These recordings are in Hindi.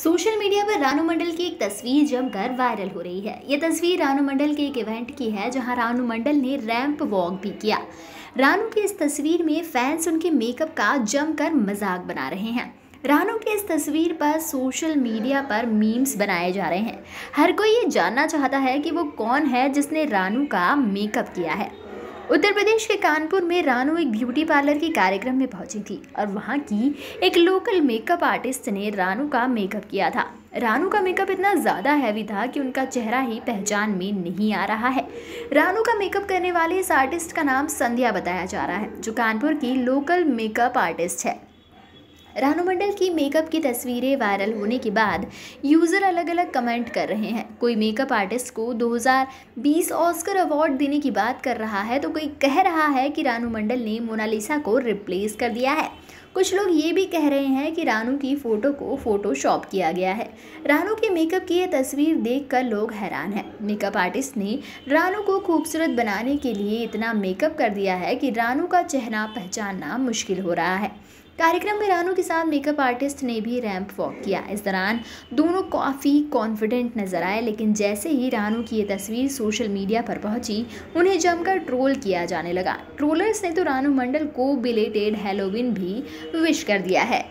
सोशल मीडिया पर रानू मंडल की एक तस्वीर जमकर वायरल हो रही है। ये तस्वीर रानू मंडल के एक इवेंट की है, जहाँ रानू मंडल ने रैंप वॉक भी किया। रानू की इस तस्वीर में फैंस उनके मेकअप का जमकर मज़ाक बना रहे हैं। रानू की इस तस्वीर पर सोशल मीडिया पर मीम्स बनाए जा रहे हैं। हर कोई ये जानना चाहता है कि वो कौन है जिसने रानू का मेकअप किया है। उत्तर प्रदेश के कानपुर में रानू एक ब्यूटी पार्लर के कार्यक्रम में पहुँची थी और वहाँ की एक लोकल मेकअप आर्टिस्ट ने रानू का मेकअप किया था। रानू का मेकअप इतना ज़्यादा हैवी था कि उनका चेहरा ही पहचान में नहीं आ रहा है। रानू का मेकअप करने वाले इस आर्टिस्ट का नाम संध्या बताया जा रहा है, जो कानपुर की लोकल मेकअप आर्टिस्ट है। रानू मंडल की मेकअप की तस्वीरें वायरल होने के बाद यूज़र अलग अलग कमेंट कर रहे हैं। कोई मेकअप आर्टिस्ट को 2020 ऑस्कर अवार्ड देने की बात कर रहा है तो कोई कह रहा है कि रानू मंडल ने मोनालिसा को रिप्लेस कर दिया है। कुछ लोग ये भी कह रहे हैं कि रानू की फ़ोटो को फ़ोटोशॉप किया गया है। रानू के मेकअप की ये तस्वीर देखकर लोग हैरान हैं। मेकअप आर्टिस्ट ने रानू को खूबसूरत बनाने के लिए इतना मेकअप कर दिया है कि रानू का चेहरा पहचानना मुश्किल हो रहा है। कार्यक्रम में रानू के साथ मेकअप आर्टिस्ट ने भी रैंप वॉक किया। इस दौरान दोनों काफ़ी कॉन्फिडेंट नज़र आए, लेकिन जैसे ही रानू की ये तस्वीर सोशल मीडिया पर पहुँची, उन्हें जमकर ट्रोल किया जाने लगा। ट्रोलर्स ने तो रानू मंडल को बिलेटेड हेलोविन भी विश कर दिया है।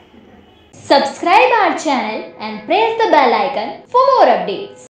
Subscribe our channel and press the bell icon for more updates.